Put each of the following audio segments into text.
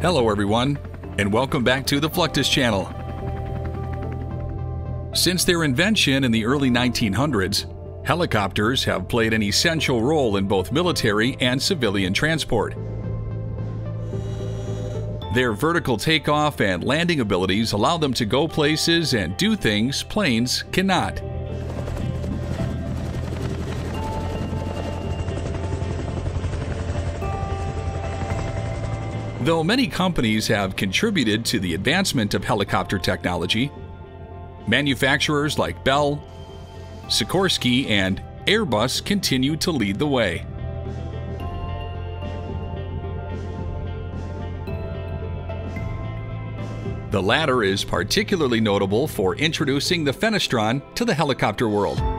Hello, everyone, and welcome back to the Fluctus channel. Since their invention in the early 1900s, helicopters have played an essential role in both military and civilian transport. Their vertical takeoff and landing abilities allow them to go places and do things planes cannot. Though many companies have contributed to the advancement of helicopter technology, manufacturers like Bell, Sikorsky, and Airbus continue to lead the way. The latter is particularly notable for introducing the Fenestron to the helicopter world.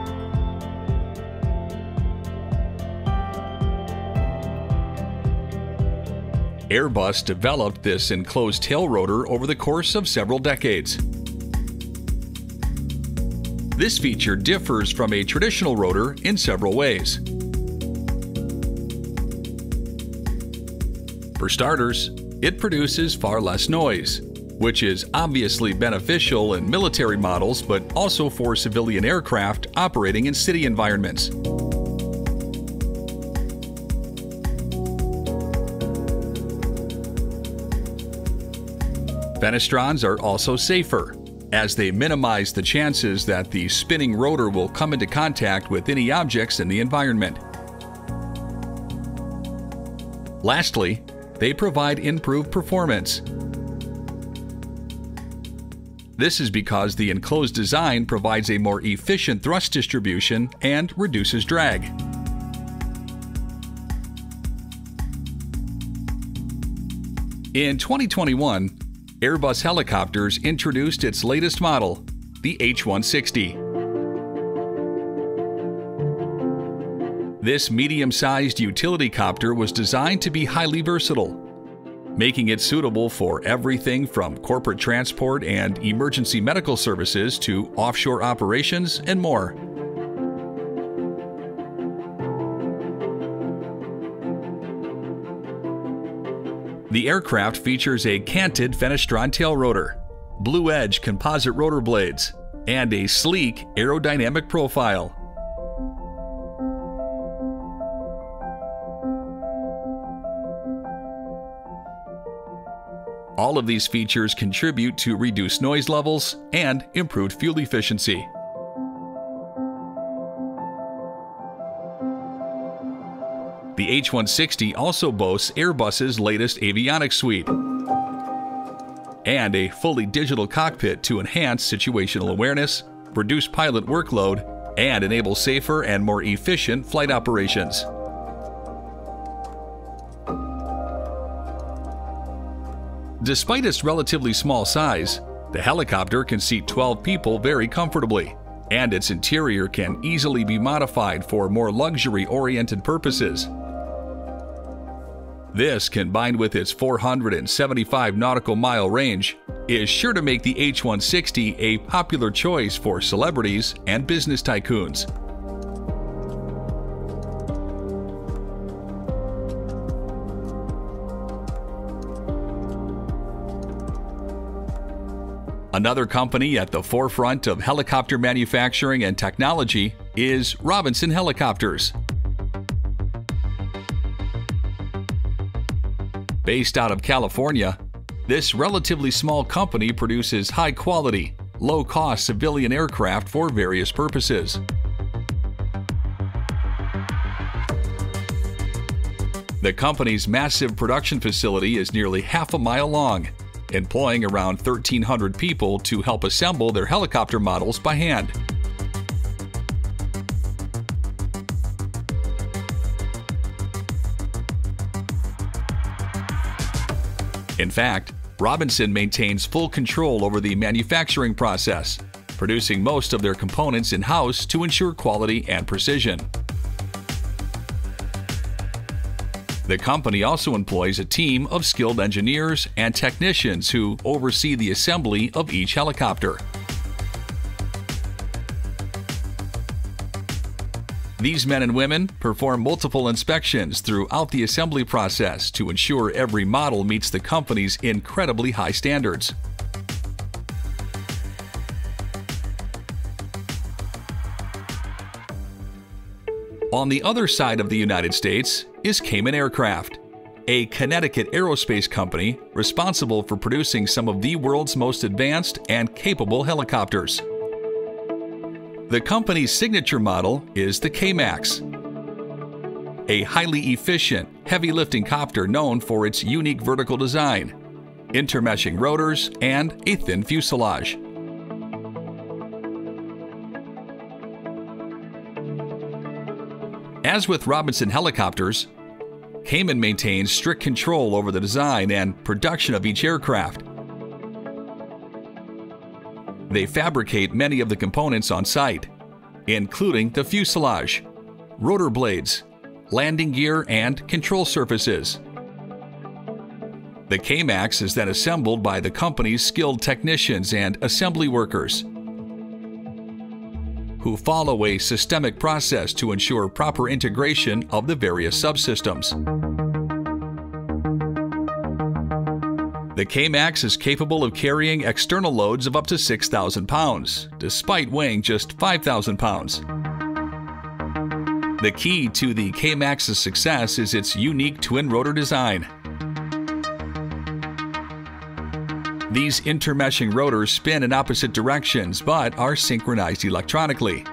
Airbus developed this enclosed tail rotor over the course of several decades. This feature differs from a traditional rotor in several ways. For starters, it produces far less noise, which is obviously beneficial in military models but also for civilian aircraft operating in city environments. Fenestrons are also safer, as they minimize the chances that the spinning rotor will come into contact with any objects in the environment. Lastly, they provide improved performance. This is because the enclosed design provides a more efficient thrust distribution and reduces drag. In 2021, Airbus Helicopters introduced its latest model, the H160. This medium sized utility copter was designed to be highly versatile, making it suitable for everything from corporate transport and emergency medical services to offshore operations and more. The aircraft features a canted Fenestron tail rotor, blue edge composite rotor blades, and a sleek aerodynamic profile. All of these features contribute to reduced noise levels and improved fuel efficiency. The H160 also boasts Airbus's latest avionics suite and a fully digital cockpit to enhance situational awareness, reduce pilot workload, and enable safer and more efficient flight operations. Despite its relatively small size, the helicopter can seat 12 people very comfortably, and its interior can easily be modified for more luxury oriented purposes. This, combined with its 475 nautical mile range, is sure to make the H160 a popular choice for celebrities and business tycoons. Another company at the forefront of helicopter manufacturing and technology is Robinson Helicopters. Based out of California, this relatively small company produces high quality, low cost civilian aircraft for various purposes. The company's massive production facility is nearly half a mile long, employing around 1,300 people to help assemble their helicopter models by hand. In fact, Robinson maintains full control over the manufacturing process, producing most of their components in house to ensure quality and precision. The company also employs a team of skilled engineers and technicians who oversee the assembly of each helicopter. These men and women perform multiple inspections throughout the assembly process to ensure every model meets the company's incredibly high standards. On the other side of the United States is Kaman Aircraft, a Connecticut aerospace company responsible for producing some of the world's most advanced and capable helicopters. The company's signature model is the K-MAX, a highly efficient, heavy lifting copter known for its unique vertical design, intermeshing rotors, and a thin fuselage. As with Robinson helicopters, Kaman maintains strict control over the design and production of each aircraft, they fabricate many of the components on site, including the fuselage, rotor blades, landing gear, and control surfaces. The K-MAX is then assembled by the company's skilled technicians and assembly workers who follow a systemic process to ensure proper integration of the various subsystems. The K-MAX is capable of carrying external loads of up to 6,000 pounds, despite weighing just 5,000 pounds. The key to the K-MAX's success is its unique twin-rotor design. These intermeshing rotors spin in opposite directions but are synchronized electronically.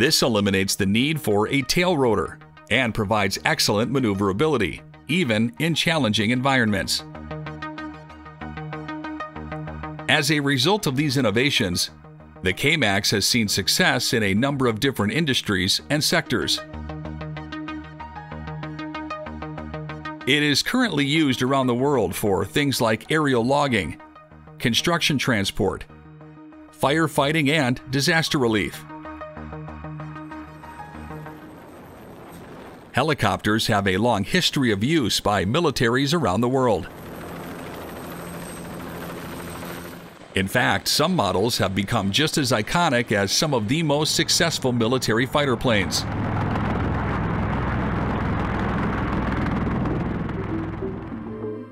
This eliminates the need for a tail rotor and provides excellent maneuverability, even in challenging environments. As a result of these innovations, the K-MAX has seen success in a number of different industries and sectors. It is currently used around the world for things like aerial logging, construction transport, firefighting, and disaster relief. Helicopters have a long history of use by militaries around the world. In fact, some models have become just as iconic as some of the most successful military fighter planes.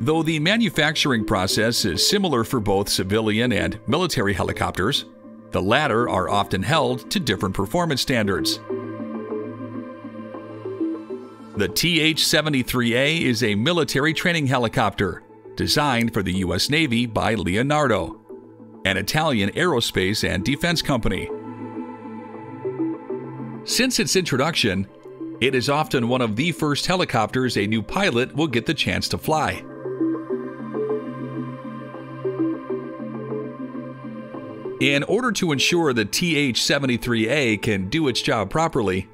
Though the manufacturing process is similar for both civilian and military helicopters, the latter are often held to different performance standards. The TH 73A is a military training helicopter designed for the U.S. Navy by Leonardo, an Italian aerospace and defense company. Since its introduction, it is often one of the first helicopters a new pilot will get the chance to fly. In order to ensure the TH 73A can do its job properly,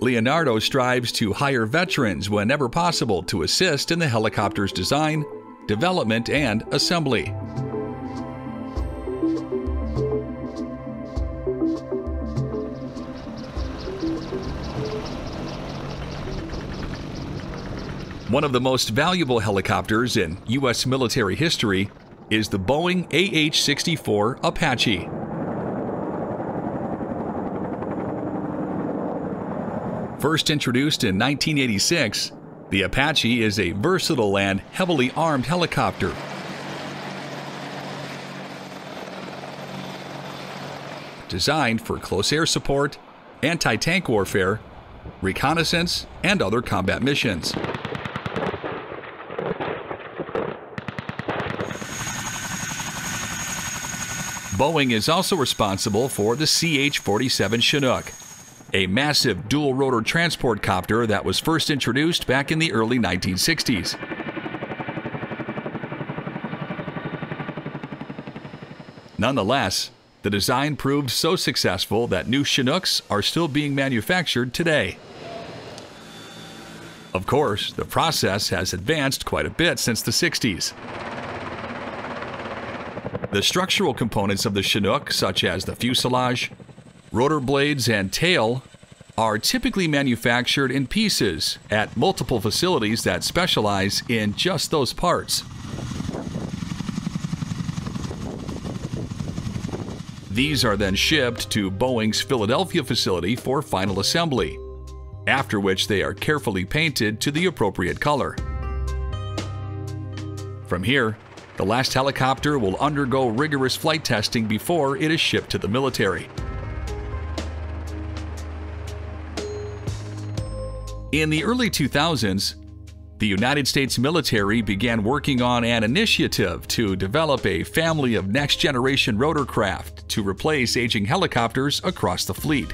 Leonardo strives to hire veterans whenever possible to assist in the helicopter's design, development, and assembly. One of the most valuable helicopters in U.S. military history is the Boeing AH 64 Apache. First introduced in 1986, the Apache is a versatile and heavily armed helicopter. Designed for close air support, anti tank warfare, reconnaissance, and other combat missions. Boeing is also responsible for the CH 47 Chinook, a massive dual rotor transport copter that was first introduced back in the early 1960s. Nonetheless, the design proved so successful that new Chinooks are still being manufactured today. Of course, the process has advanced quite a bit since the 60s. The structural components of the Chinook, such as the fuselage, Rotor blades and tail are typically manufactured in pieces at multiple facilities that specialize in just those parts. These are then shipped to Boeing's Philadelphia facility for final assembly, after which they are carefully painted to the appropriate color. From here, the last helicopter will undergo rigorous flight testing before it is shipped to the military. In the early 2000s, the United States military began working on an initiative to develop a family of next generation rotorcraft to replace aging helicopters across the fleet.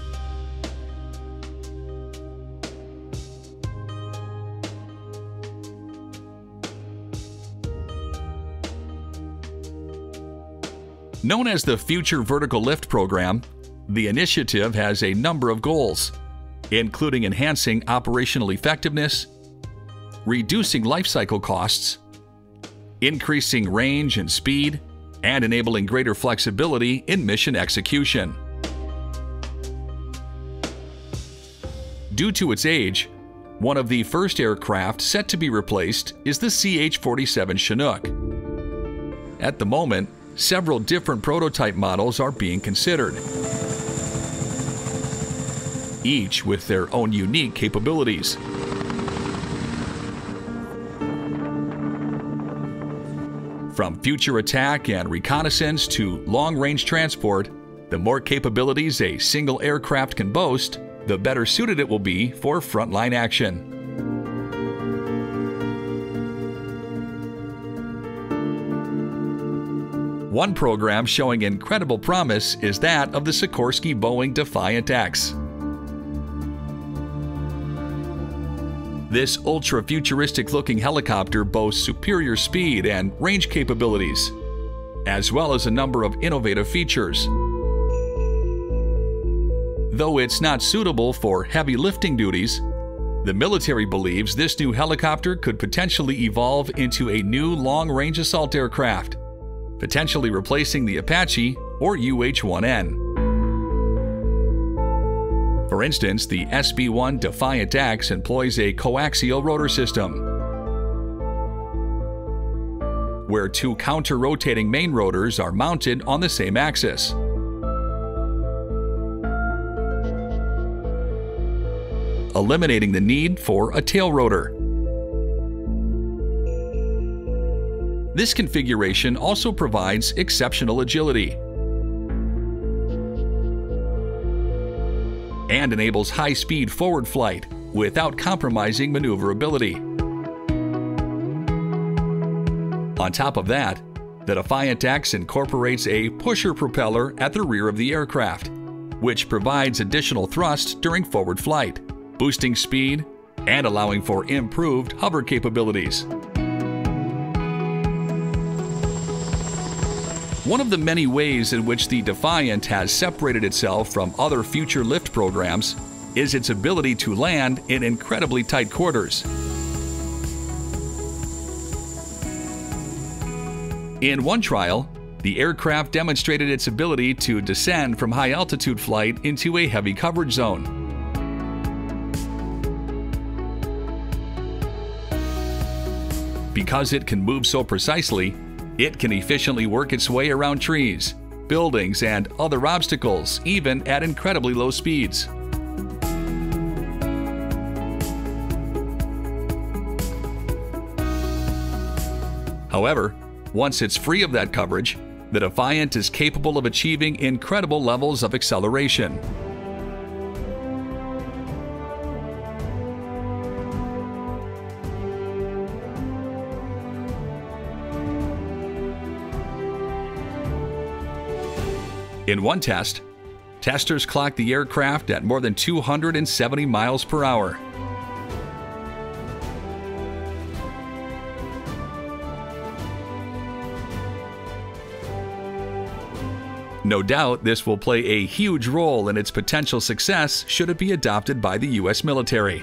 Known as the Future Vertical Lift Program, the initiative has a number of goals, including enhancing operational effectiveness, reducing lifecycle costs, increasing range and speed, and enabling greater flexibility in mission execution. Due to its age, one of the first aircraft set to be replaced is the CH 47 Chinook. At the moment, several different prototype models are being considered, each with their own unique capabilities. From future attack and reconnaissance to long range transport, the more capabilities a single aircraft can boast, the better suited it will be for frontline action. One program showing incredible promise is that of the Sikorsky Boeing Defiant X. This ultra futuristic looking helicopter boasts superior speed and range capabilities, as well as a number of innovative features. Though it's not suitable for heavy lifting duties, the military believes this new helicopter could potentially evolve into a new long range assault aircraft potentially replacing the Apache or UH 1N. For instance, the SB 1 Defiant X employs a coaxial rotor system, where two counter rotating main rotors are mounted on the same axis. eliminating the need for a tail rotor. This configuration also provides exceptional agility and enables high-speed forward flight without compromising maneuverability. On top of that, the Defiant X incorporates a pusher propeller at the rear of the aircraft, which provides additional thrust during forward flight, boosting speed and allowing for improved hover capabilities. One of the many ways in which the Defiant has separated itself from other future lift programs is its ability to land in incredibly tight quarters. In one trial, the aircraft demonstrated its ability to descend from high altitude flight into a heavy coverage zone. Because it can move so precisely, it can efficiently work its way around trees, buildings, and other obstacles, even at incredibly low speeds. However, once it's free of that coverage, the Defiant is capable of achieving incredible levels of acceleration. In one test, testers clocked the aircraft at more than 270 miles per hour. No doubt this will play a huge role in its potential success should it be adopted by the U.S. military.